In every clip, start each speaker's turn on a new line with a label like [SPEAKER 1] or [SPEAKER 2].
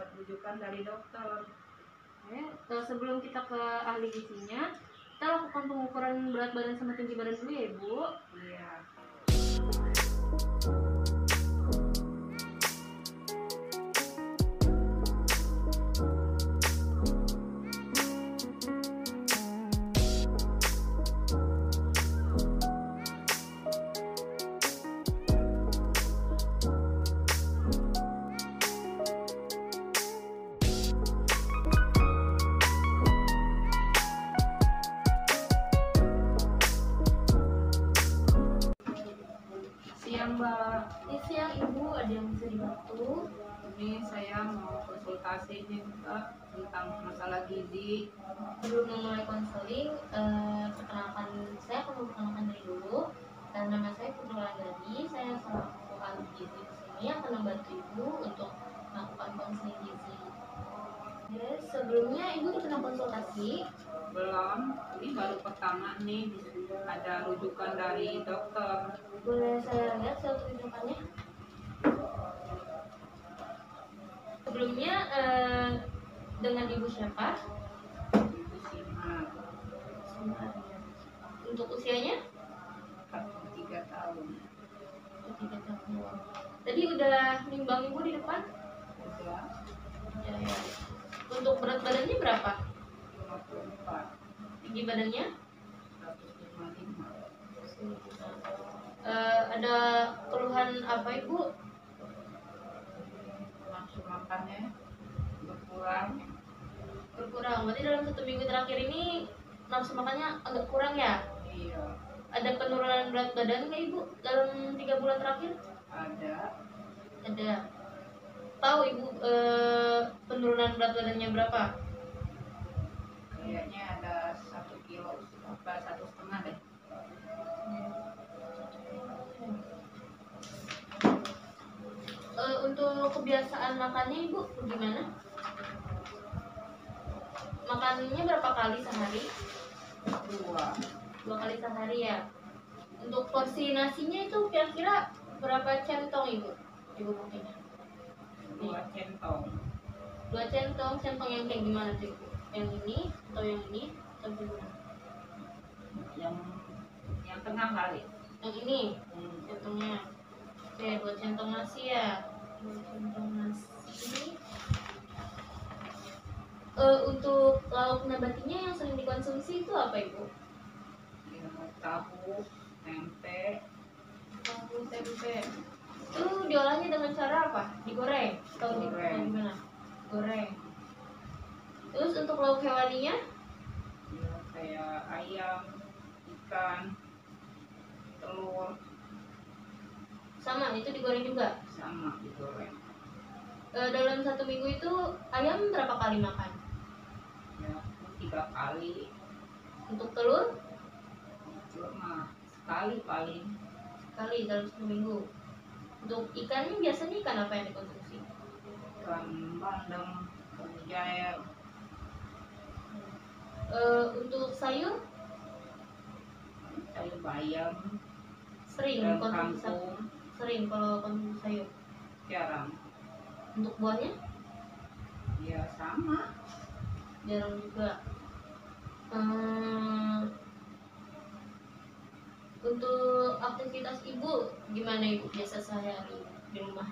[SPEAKER 1] dapat rujukan dari dokter.
[SPEAKER 2] Oke, eh, sebelum kita ke ahli gizinya, kita lakukan pengukuran berat badan sama tinggi badan dulu ya ibu.
[SPEAKER 1] Iya.
[SPEAKER 2] Dibantu.
[SPEAKER 1] ini saya mau konsultasi nih Mbak tentang masalah gizi.
[SPEAKER 2] Sebelum memulai konseling, eh, perkenalkan saya akan memperkenalkan diri dulu. Dan nama saya Putri Wulandari, saya selaku ahli gizi di sini akan membantu ibu untuk melakukan konseling gizi. Oke, sebelumnya ibu pernah konsultasi,
[SPEAKER 1] Belum, ini baru pertama nih ada rujukan dari dokter.
[SPEAKER 2] boleh saya lihat surat rujukannya? Sebelumnya eh, dengan ibu siapa?
[SPEAKER 1] Ibu Sima,
[SPEAKER 2] Untuk usianya?
[SPEAKER 1] 43 tahun.
[SPEAKER 2] Tiga tahun. Tadi udah nimbang ibu di depan?
[SPEAKER 1] Udah
[SPEAKER 2] Ya, ya. Untuk berat badannya berapa?
[SPEAKER 1] 54,
[SPEAKER 2] Tinggi badannya?
[SPEAKER 1] 155.
[SPEAKER 2] Eh, ada keluhan apa ibu?
[SPEAKER 1] Makannya berkurang.
[SPEAKER 2] Berkurang. Berarti dalam satu minggu terakhir ini nafsu makannya agak kurang ya?
[SPEAKER 1] Iya,
[SPEAKER 2] Ada penurunan berat badan nggak ibu dalam tiga bulan terakhir?
[SPEAKER 1] ada.
[SPEAKER 2] Ada. Tahu ibu eh, penurunan berat badannya berapa?
[SPEAKER 1] Kayaknya ada satu kilo, apa satu setengah deh.
[SPEAKER 2] Eh, untuk kebiasaan makannya ibu gimana? Makannya berapa kali sehari?
[SPEAKER 1] Dua,
[SPEAKER 2] Dua kali sehari ya. Untuk porsi nasinya itu kira-kira berapa centong ibu? Ibu pakainya?
[SPEAKER 1] dua centong.
[SPEAKER 2] Dua centong, centong yang kayak gimana tuh ibu? Yang ini atau yang ini atau gimana?
[SPEAKER 1] Yang yang tengah kali.
[SPEAKER 2] Yang ini
[SPEAKER 1] Hmm,
[SPEAKER 2] centongnya. Oke, dua centong nasi ya. Eh, untuk lauk nabatinya yang sering dikonsumsi itu apa ibu?
[SPEAKER 1] ya, tahu, tempe,
[SPEAKER 2] Tahu tempe. Itu diolahnya dengan cara apa? Digoreng? Atau di-
[SPEAKER 1] Goreng.
[SPEAKER 2] gimana? Goreng. Terus untuk lauk hewaninya?
[SPEAKER 1] ya, kayak ayam, ikan, telur,
[SPEAKER 2] Sama, itu digoreng juga.
[SPEAKER 1] sama digoreng.
[SPEAKER 2] Eh, dalam satu minggu itu ayam berapa kali makan?
[SPEAKER 1] Ya, tiga kali,
[SPEAKER 2] Untuk telur
[SPEAKER 1] cuma sekali paling.
[SPEAKER 2] sekali dalam satu minggu. Untuk ikannya biasanya ikan apa yang dikonsumsi?
[SPEAKER 1] Ikan bandeng, ikan
[SPEAKER 2] Eh, untuk sayur
[SPEAKER 1] sayur bayam,
[SPEAKER 2] sering konsumsi sering kalau konsumsi sayur.
[SPEAKER 1] jarang.
[SPEAKER 2] Untuk buahnya
[SPEAKER 1] Ya sama,
[SPEAKER 2] jarang juga. Eh, untuk aktivitas ibu gimana ibu biasa sehari-hari di rumah?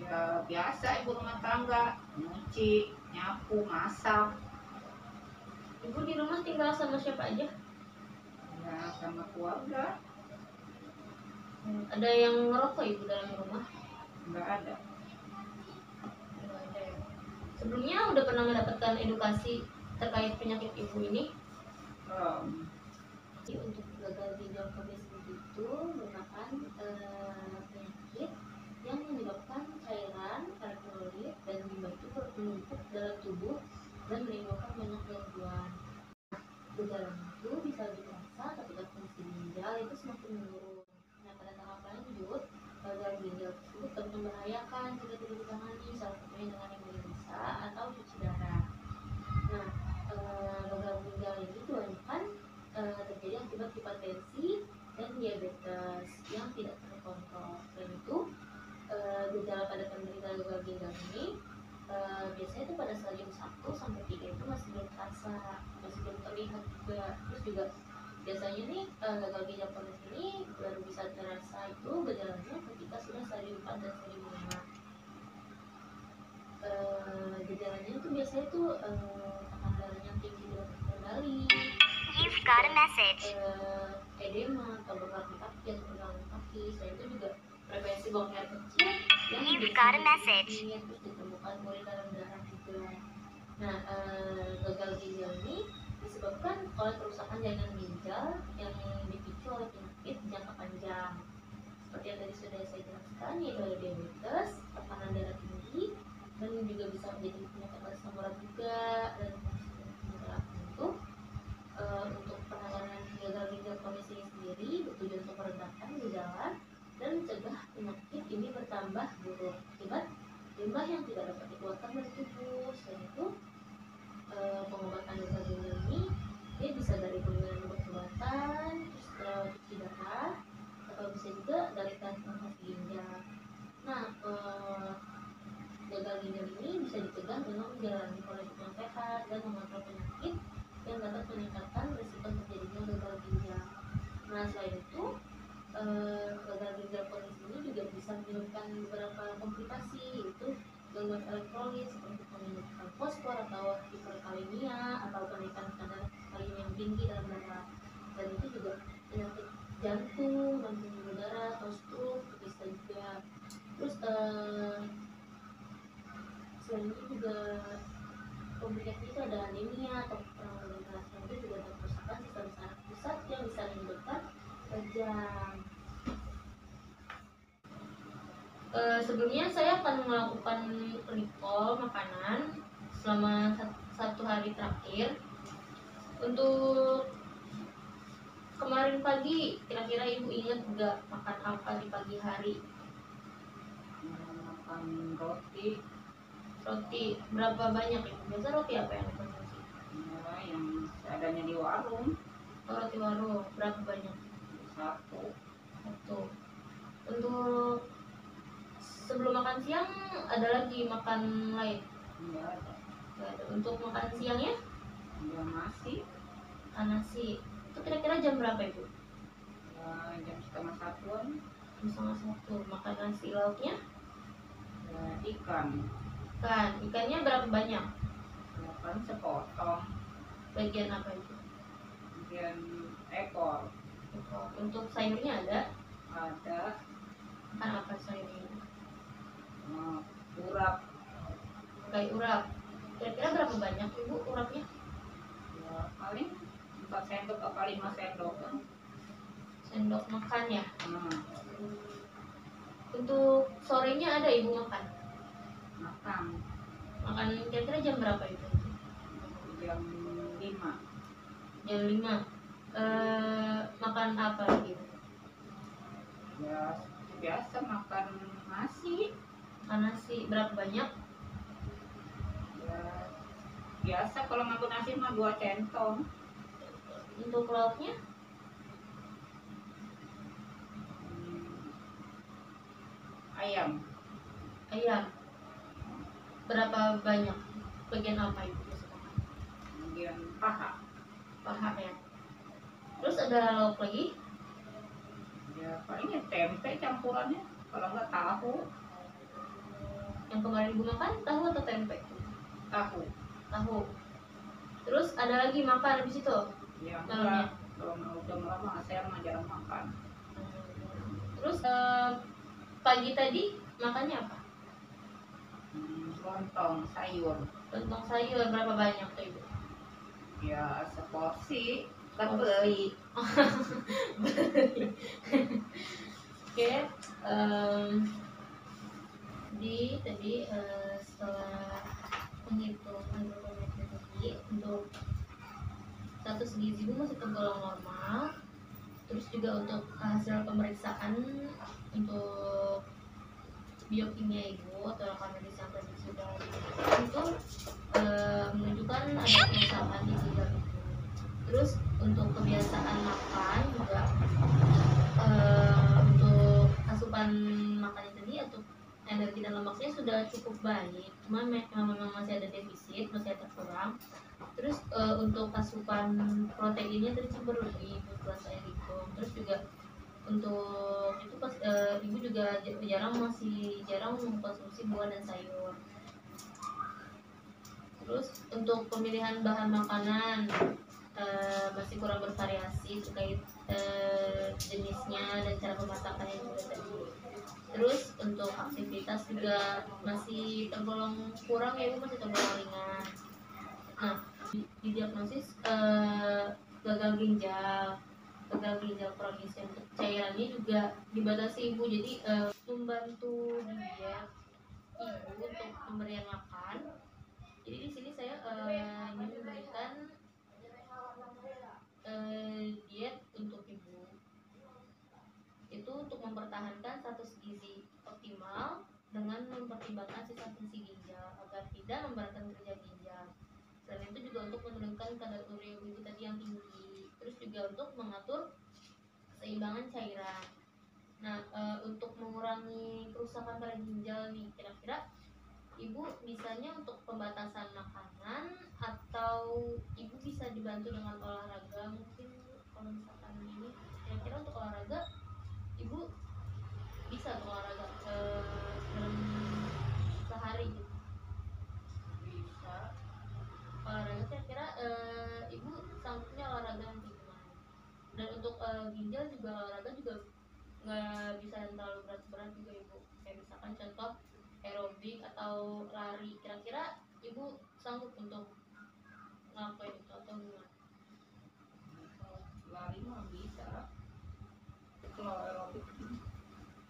[SPEAKER 1] ya biasa ibu rumah tangga, nyuci, nyapu, masak,
[SPEAKER 2] Ibu di rumah tinggal sama siapa aja?
[SPEAKER 1] ya sama keluarga,
[SPEAKER 2] Ada yang ngerokok ibu dalam rumah?
[SPEAKER 1] nggak ada.
[SPEAKER 2] Ya. Sebelumnya udah pernah mendapatkan edukasi terkait penyakit ibu ini?
[SPEAKER 1] Belum.
[SPEAKER 2] Jadi untuk gagal ginjal kronis itu merupakan eh, penyakit yang menyebabkan cairan elektrolit dan limbah itu menumpuk dalam tubuh dan menimbulkan banyak gangguan. Gejalanya itu bisa dirasa ketika fungsi ginjal itu semakin menurun. Nah pada tahap lanjut gagal ginjal tersebut dapat membahayakan jika tidak ditangani salah satunya dengan hemodialisa atau cuci darah. Nah eh, gagal ginjal ini kebanyakan eh, terjadi akibat hipertensi dan diabetes yang tidak terkontrol. Selain itu, eh, gejala pada penderita gagal ginjal ini eh, biasanya itu pada stadium 1 sampai 3 itu masih belum terasa masih belum terlihat juga. Terus juga biasanya nih eh, gagal ginjal kronis ini baru bisa terasa itu gejalanya ketika sudah stadium 4 dan stadium 5 Eh, gejalanya itu biasanya tuh eh, tekanan darahnya tinggi tidak terkendali
[SPEAKER 3] You've got a message.
[SPEAKER 2] eh, edema atau berlari kaki atau berlari kaki selain itu juga frekuensi buang air kecil yang
[SPEAKER 3] You've got a message.
[SPEAKER 2] terus ditemukan urin dalam darah juga nah eh, gagal ginjal ini disebabkan oleh kerusakan jaringan ginjal yang dipicu oleh penyakit jangka panjang seperti yang tadi sudah saya jelaskan yaitu ada diabetes tekanan darah tinggi dan juga bisa menjadi penyakit asam urat juga dan eh, untuk penanganan gagal kronis ini sendiri bertujuan untuk meredakan gejala dan mencegah penyakit ini bertambah buruk akibat limbah yang tidak dapat dikeluarkan dari tubuh. Selain itu, eh, pengobatan gagal ginjal ini dia bisa dari penggunaan obat-obatan, terus eh, cuci darah, atau bisa juga dari transplantasi ginjal. Nah, eh, gagal ginjal ini bisa dicegah dengan menjalani pola hidup yang sehat dan mengontrol penyakit yang dapat meningkatkan risiko terjadinya gagal ginjal. Nah, selain itu, eh, gagal ginjal kronis ini juga bisa menyebabkan beberapa komplikasi yaitu gangguan elektrolit seperti peningkatan fosfor atau hiperkalemia atau kenaikan kadar kalium yang tinggi dalam darah dan itu juga penyakit jantung, jantung berdarah atau stroke bisa juga. Terus eh, selain itu juga komplikasi itu ada anemia atau darah itu juga ada kerusakan sistem saraf pusat yang bisa menyebabkan kejang Eh, sebelumnya saya akan melakukan recall makanan selama sat- satu hari terakhir. Untuk kemarin pagi kira-kira ibu ingat nggak makan apa di pagi hari?
[SPEAKER 1] Makan roti.
[SPEAKER 2] Roti. Berapa banyak ibu biasa roti apa yang dikonsumsi?
[SPEAKER 1] Ya, yang adanya di warung.
[SPEAKER 2] Oh, roti warung. Berapa banyak
[SPEAKER 1] satu
[SPEAKER 2] satu untuk sebelum makan siang ada lagi makan lain?
[SPEAKER 1] Enggak ada.
[SPEAKER 2] Untuk makan siangnya?
[SPEAKER 1] Ya masih.
[SPEAKER 2] Makan nasi. Itu kira-kira jam berapa ibu
[SPEAKER 1] ya, jam setengah satuan
[SPEAKER 2] jam setengah satu. Makan nasi lauknya?
[SPEAKER 1] Ya, ikan.
[SPEAKER 2] Kan ikannya berapa banyak?
[SPEAKER 1] Ya, kan sepotong.
[SPEAKER 2] Bagian apa itu?
[SPEAKER 1] Kemudian ekor.
[SPEAKER 2] Untuk sayurnya ada?
[SPEAKER 1] Ada.
[SPEAKER 2] Makan apa sayurnya
[SPEAKER 1] urap.
[SPEAKER 2] Kayak urap. Kira-kira berapa banyak ibu urapnya?
[SPEAKER 1] Ya, paling empat sendok apa lima sendok. Kan
[SPEAKER 2] sendok makan ya?
[SPEAKER 1] Nah,
[SPEAKER 2] untuk sorenya ada ibu makan?
[SPEAKER 1] Makan.
[SPEAKER 2] Makan kira-kira jam berapa itu?
[SPEAKER 1] Jam lima.
[SPEAKER 2] Jam 5 eh makan apa ibu?
[SPEAKER 1] ya biasa makan nasi
[SPEAKER 2] makan nasi berapa banyak.
[SPEAKER 1] Ya biasa kalau ngambil nasi mah dua centong.
[SPEAKER 2] Untuk lauknya?
[SPEAKER 1] Ayam.
[SPEAKER 2] Ayam. Berapa banyak? Bagian apa makan
[SPEAKER 1] kemudian paha.
[SPEAKER 2] Paha ya. Terus ada lauk lagi?
[SPEAKER 1] Ya palingnya tempe campurannya. Kalau nggak tahu
[SPEAKER 2] yang kemarin ibu makan tahu atau tempe?
[SPEAKER 1] Tahu.
[SPEAKER 2] Tahu. Terus ada lagi makan habis itu
[SPEAKER 1] ya
[SPEAKER 2] Malamnya?
[SPEAKER 1] kalau mau udah lama saya mah jarang makan.
[SPEAKER 2] Terus eh, pagi tadi makannya apa?
[SPEAKER 1] Hmm, lontong sayur.
[SPEAKER 2] Lontong sayur berapa banyak tuh ibu?
[SPEAKER 1] Ya seporsi kan beli.
[SPEAKER 2] Oke em, di tadi eh, setelah menghitung tadi untuk status gizi ibu masih tergolong normal terus juga untuk hasil pemeriksaan untuk biokimia ibu atau rekaman medis yang tadi sudah itu eh, menunjukkan ada kerusakan di ginjal ibu terus untuk kebiasaan makan juga eh, sudah cukup baik cuma me- memang masih ada defisit masih ada kurang. Terus eh, untuk asupan proteinnya tadi berlebih setelah saya hitung. Terus juga untuk itu pas eh, ibu juga jarang masih jarang mengkonsumsi buah dan sayur. Terus untuk pemilihan bahan makanan eh, masih kurang bervariasi terkait eh, jenisnya dan cara pemasakannya juga tadi aktivitas juga masih tergolong kurang ya masih tergolong ringan. Nah di, didiagnosis eh, gagal ginjal gagal ginjal kronis yang cairannya juga dibatasi ibu jadi eh, membantu diet ibu untuk pemberian makan. Jadi di sini saya eh, memberikan eh, diet untuk mempertahankan status gizi optimal dengan mempertimbangkan sisa fungsi ginjal agar tidak memberatkan kerja ginjal. Selain itu juga untuk menurunkan kadar urea ibu tadi yang tinggi. Terus juga untuk mengatur keseimbangan cairan. Nah, e, untuk mengurangi kerusakan pada ginjal nih, kira-kira ibu bisanya untuk pembatasan makanan atau ibu bisa dibantu dengan olahraga mungkin kalau misalkan ini kira-kira untuk olahraga ibu bisa tuh olahraga dalam sehari gitu?
[SPEAKER 1] Bisa.
[SPEAKER 2] Olahraga kira-kira eh, ibu sanggupnya olahraga yang dan untuk eh, ginjal juga olahraga juga nggak bisa yang terlalu berat-berat juga ibu kayak misalkan contoh aerobik atau lari. Kira-kira ibu sanggup untuk ngelakuin itu atau gimana
[SPEAKER 1] Kalau lari mah bisa aerobik.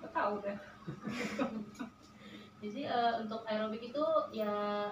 [SPEAKER 1] Nggak tahu deh.
[SPEAKER 2] Jadi eh, untuk aerobik itu ya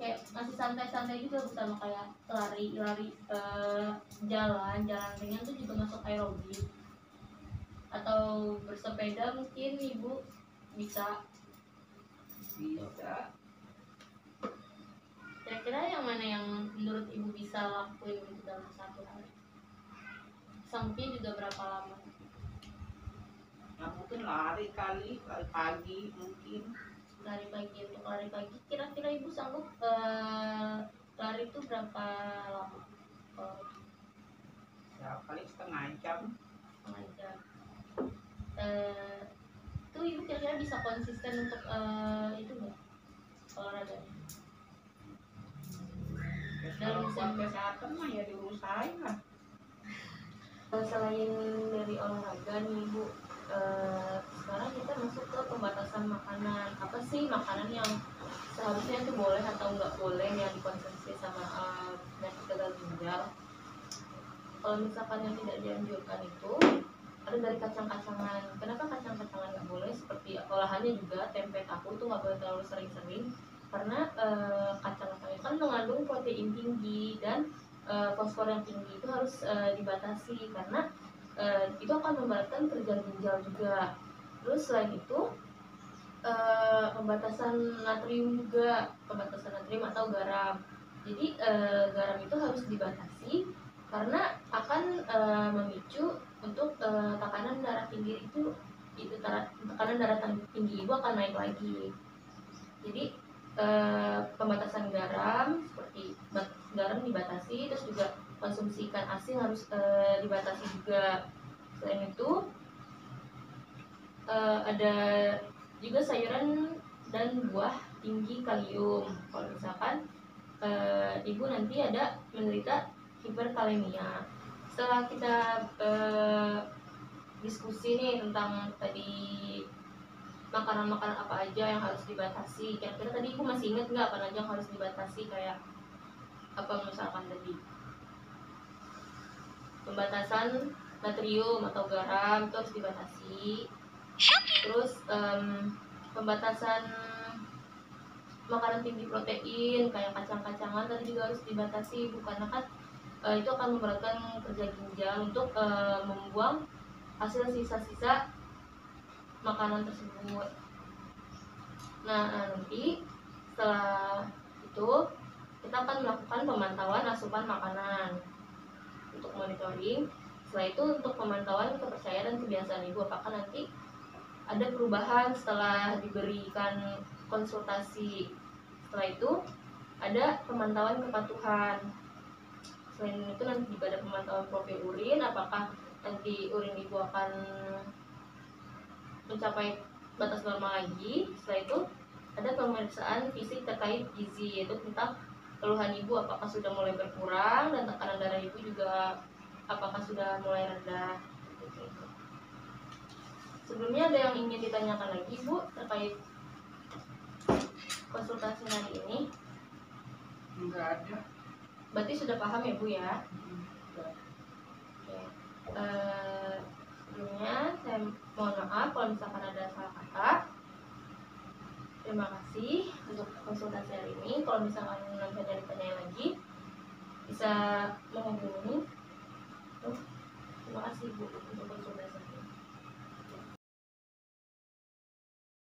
[SPEAKER 2] kayak masih santai-santai juga bersama kayak lari lari eh, jalan jalan ringan tuh juga masuk aerobik. Atau bersepeda mungkin ibu. Bisa.
[SPEAKER 1] Bisa.
[SPEAKER 2] Kira-kira yang mana yang menurut ibu bisa lakuin gitu dalam satu hari sampingnya juga berapa lama?
[SPEAKER 1] Ya mungkin lari kali lari pagi mungkin.
[SPEAKER 2] Lari pagi untuk lari pagi. Kira-kira ibu sanggup eh, lari itu berapa lama? Kalau
[SPEAKER 1] ya kali setengah jam.
[SPEAKER 2] Setengah jam. Eh, itu ibu kira-kira bisa konsisten untuk eh, itu nggak? Olahraganya
[SPEAKER 1] ya,
[SPEAKER 2] Dan
[SPEAKER 1] kesehatan mah ya diusahain lah
[SPEAKER 2] selain dari olahraga nih ibu eh, sekarang kita masuk ke pembatasan makanan. Apa sih makanan yang seharusnya itu boleh atau nggak boleh yang dikonsumsi sama eh, penyakit gagal ginjal? Kalau misalkan yang tidak dianjurkan itu ada dari kacang-kacangan. Kenapa kacang-kacangan nggak boleh? Seperti olahannya juga tempe tahu tuh nggak boleh terlalu sering-sering. Karena eh, kacang-kacang itu kan mengandung protein tinggi dan eh, fosfor yang tinggi itu harus eh, dibatasi karena eh, itu akan memberatkan kerja ginjal juga. Terus selain itu eh, pembatasan natrium juga pembatasan natrium atau garam. Jadi eh, garam itu harus dibatasi karena akan eh, memicu untuk eh, tekanan darah tinggi itu itu tekanan darah tinggi ibu akan naik lagi. Jadi eh, pembatasan garam seperti garam dibatasi terus juga konsumsi ikan asin harus eh, dibatasi juga. Selain itu eh, ada juga sayuran dan buah tinggi kalium. Kalau misalkan eh, ibu nanti ada menderita hiperkalemia. Setelah kita eh, diskusi nih tentang tadi makanan-makanan apa aja yang harus dibatasi kira-kira tadi ibu masih ingat nggak apa aja yang harus dibatasi? Kayak apa misalkan tadi? Pembatasan natrium atau garam itu harus dibatasi. Terus em, pembatasan makanan tinggi protein kayak kacang-kacangan tadi juga harus dibatasi bukan kan eh, itu akan memberatkan kerja ginjal untuk eh, membuang hasil sisa-sisa makanan tersebut. Nah nanti setelah itu kita akan melakukan pemantauan asupan makanan untuk monitoring. Setelah itu untuk pemantauan kepercayaan dan kebiasaan ibu apakah nanti ada perubahan setelah diberikan konsultasi? Setelah itu ada pemantauan kepatuhan. Selain itu nanti juga ada pemantauan profil urin. Apakah nanti urin ibu akan mencapai batas normal lagi? Setelah itu ada pemeriksaan fisik terkait gizi yaitu tentang keluhan ibu apakah sudah mulai berkurang dan tekanan darah ibu juga apakah sudah mulai rendah sebelumnya ada yang ingin ditanyakan lagi bu terkait konsultasi hari ini
[SPEAKER 1] Enggak ada.
[SPEAKER 2] berarti sudah paham ya bu ya
[SPEAKER 1] Hmm.
[SPEAKER 2] Oke. Eh, sebelumnya saya mohon maaf kalau misalkan ada salah kata. Terima kasih untuk konsultasi hari ini. Kalau misalkan nanti ada ditanya lagi, bisa menghubungi. Terima kasih Bu untuk konsultasi.